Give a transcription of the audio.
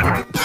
Bye.